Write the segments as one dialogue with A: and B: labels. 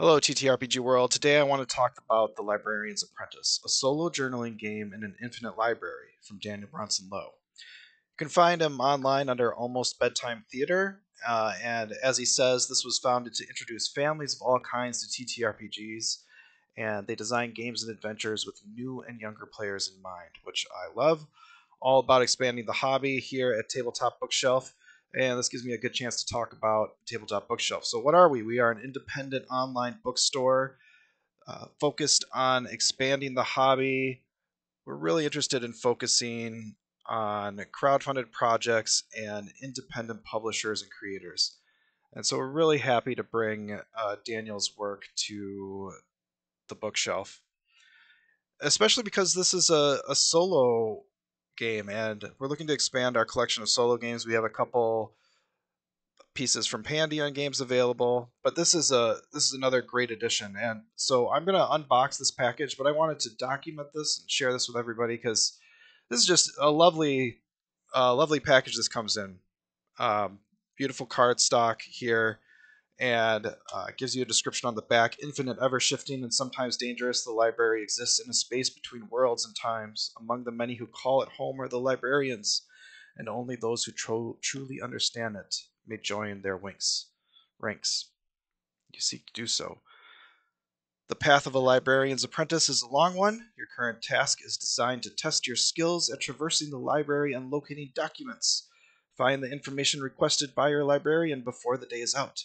A: Hello, TTRPG World. Today I want to talk about The Librarian's Apprentice, a solo journaling game in an infinite library from Daniel Bronson Lowe. You can find him online under Almost Bedtime Theater, uh, and as he says, this was founded to introduce families of all kinds to TTRPGs, and they design games and adventures with new and younger players in mind, which I love. All about expanding the hobby here at Tabletop Bookshelf and this gives me a good chance to talk about Tabletop Bookshelf. So, what are we? We are an independent online bookstore uh, focused on expanding the hobby. We're really interested in focusing on crowd-funded projects and independent publishers and creators. And so, we're really happy to bring uh, Daniel's work to the bookshelf, especially because this is a, a solo game, and we're looking to expand our collection of solo games. We have a couple pieces from Pandion games available, but this is a this is another great addition. And so I'm gonna unbox this package, but I wanted to document this and share this with everybody because this is just a lovely, uh, lovely package. This comes in, um, beautiful card stock here and uh, gives you a description on the back. Infinite, ever shifting, and sometimes dangerous, the library exists in a space between worlds and times. Among the many who call it home are the librarians, and only those who tro- truly understand it may join their winks, ranks. You seek to do so. The path of a librarian's apprentice is a long one. Your current task is designed to test your skills at traversing the library and locating documents. Find the information requested by your librarian before the day is out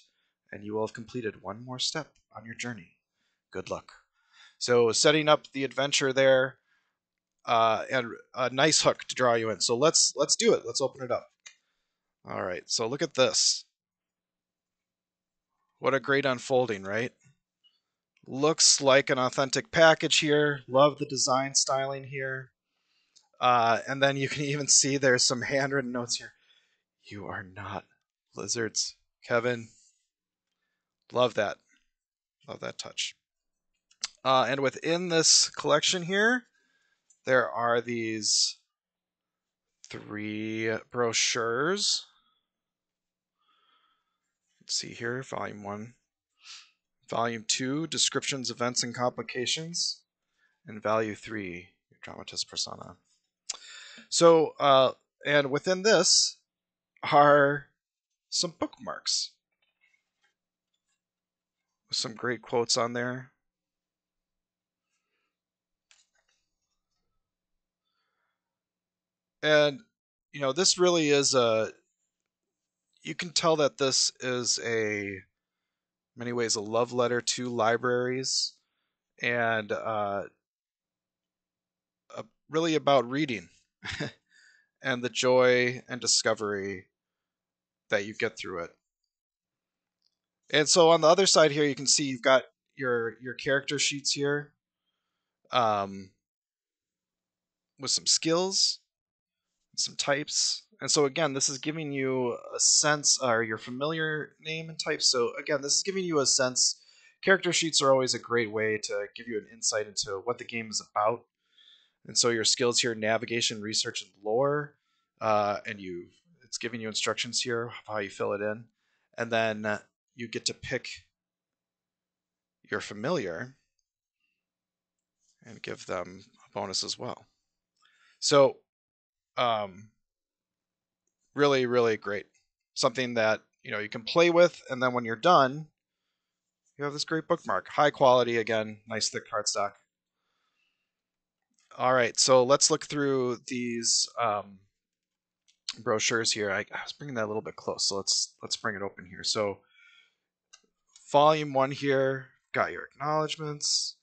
A: and you will have completed one more step on your journey. Good luck. So, setting up the adventure there, uh, and a nice hook to draw you in. So let's let's do it. Let's open it up. All right. So look at this. What a great unfolding, right? Looks like an authentic package here. Love the design styling here. Uh, and then you can even see there's some handwritten notes here. You are not lizards, Kevin. Love that. Love that touch. Uh, and within this collection here, there are these three brochures. Let's see here, volume one. Volume two, descriptions, events, and complications. And value three, your dramatis personae. So, uh, and within this are some bookmarks some great quotes on there. And you know, this really is a you can tell that this is a many ways a love letter to libraries and uh, really about reading and the joy and discovery that you get through it. And so on the other side here, you can see you've got your your character sheets here, um, with some skills, some types. And so again, this is giving you a sense, or your familiar name and type. So again, this is giving you a sense. Character sheets are always a great way to give you an insight into what the game is about. And so your skills here, navigation, research, and lore, uh, and you, it's giving you instructions here how you fill it in. And then you get to pick your familiar and give them a bonus as well. So, um, really, really great. Something that you know you can play with, and then when you're done, you have this great bookmark. High quality, again, nice thick cardstock. All right, so let's look through these um, brochures here. I, I was bringing that a little bit close, so let's let's bring it open here. So volume one here, got your acknowledgments.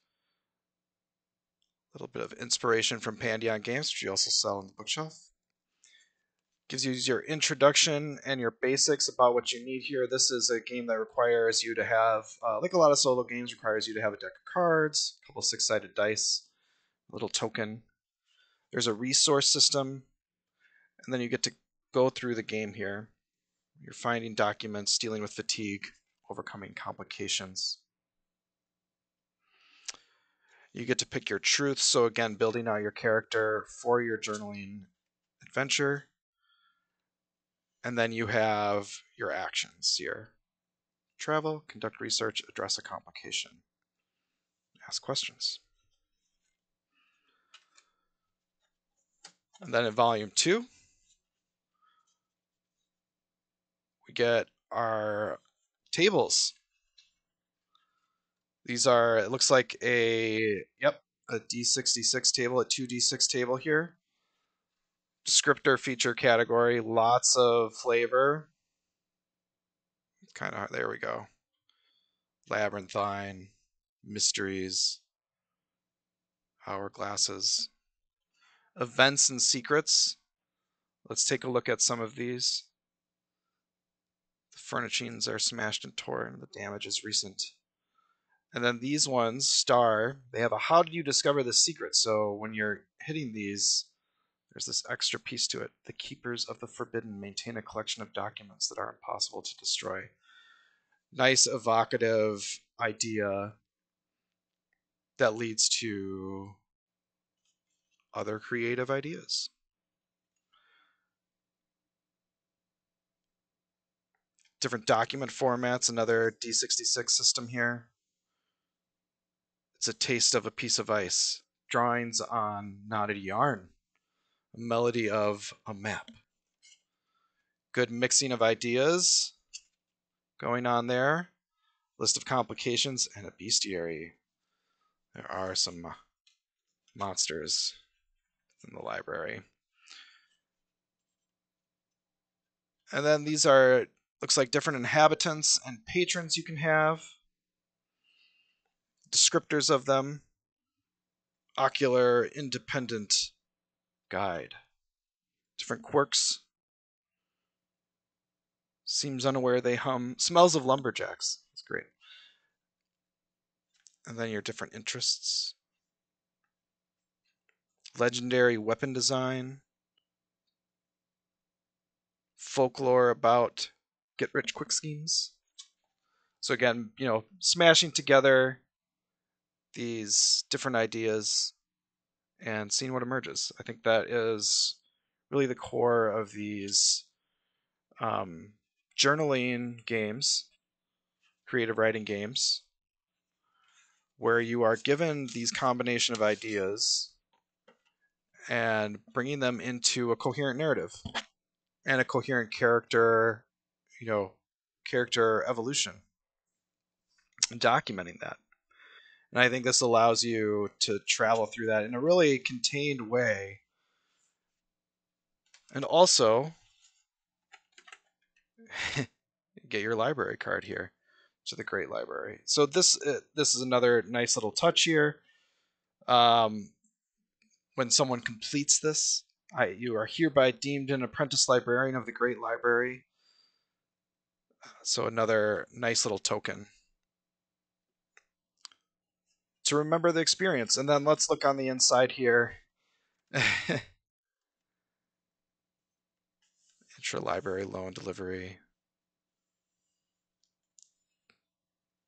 A: A little bit of inspiration from Pandion Games, which you also sell on the bookshelf. Gives you your introduction and your basics about what you need here. This is a game that requires you to have, uh, like a lot of solo games, requires you to have a deck of cards, a couple six-sided dice, a little token. There's a resource system, and then you get to go through the game here. You're finding documents, dealing with fatigue, overcoming complications. You get to pick your truths. So again, building out your character for your journaling adventure. And then you have your actions here. travel, conduct research, address a complication, ask questions. And then in volume two, we get our tables. These are, it looks like a, yep, a D66 table, a 2D6 table here. Descriptor feature category, lots of flavor. Kind of, there we go. Labyrinthine, mysteries, hourglasses, events and secrets. Let's take a look at some of these. Furnishings are smashed and torn. The damage is recent. And then these ones, star, they have a how did you discover the secret? So when you're hitting these, there's this extra piece to it. The keepers of the forbidden maintain a collection of documents that are impossible to destroy. Nice evocative idea that leads to other creative ideas. Different document formats, another D66 system here. It's a taste of a piece of ice. Drawings on knotted yarn. A melody of a map. Good mixing of ideas going on there. List of complications and a bestiary. There are some uh, monsters in the library. And then these are, looks like different inhabitants and patrons you can have descriptors of them, ocular independent guide. Different quirks. Seems unaware they hum. Smells of lumberjacks. That's great. And then your different interests. Legendary weapon design. Folklore about get rich quick schemes. So again, you know, smashing together these different ideas and seeing what emerges. I think that is really the core of these um, journaling games, creative writing games, where you are given these combination of ideas and bringing them into a coherent narrative and a coherent character, you know, character evolution and documenting that. And I think this allows you to travel through that in a really contained way. And also, get your library card here to the Great Library. So this uh, this is another nice little touch here. Um, when someone completes this, I, you are hereby deemed an apprentice librarian of the Great Library. So another nice little token to remember the experience. And then let's look on the inside here. Intra-library loan delivery.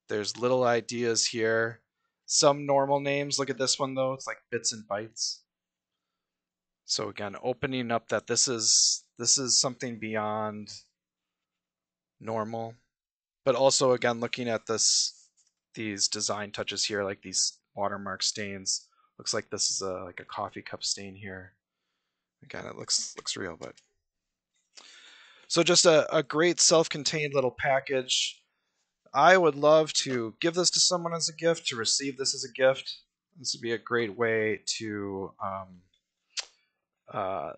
A: There's little ideas here. Some normal names. Look at this one though. It's like bits and bytes. So again, opening up that this is this is something beyond normal. But also again looking at this these design touches here, like these watermark stains. Looks like this is a like a coffee cup stain here. Again, it looks looks real, but so just a, a great self-contained little package. I would love to give this to someone as a gift, to receive this as a gift. This would be a great way to um, uh,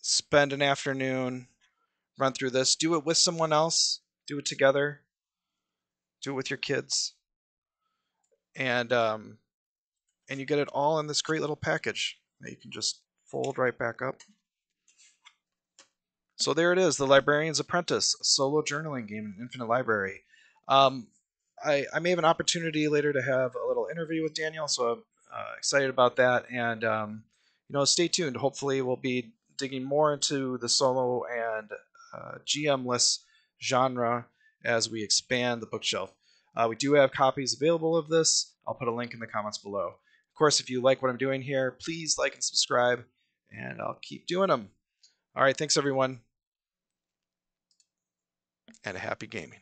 A: spend an afternoon, run through this, do it with someone else, do it together do it with your kids, and um, and you get it all in this great little package that you can just fold right back up. So there it is, The Librarian's Apprentice, solo journaling game in Infinite Library. Um, I, I, may have an opportunity later to have a little interview with Daniel, so I'm uh, excited about that. And um, you know, stay tuned. Hopefully, we'll be digging more into the solo and uh, GM-less genre as we expand the bookshelf. Uh, we do have copies available of this. I'll put a link in the comments below. Of course, if you like what I'm doing here, please like and subscribe, and I'll keep doing them. All right, thanks everyone. and a happy gaming.